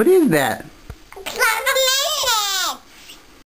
What is that?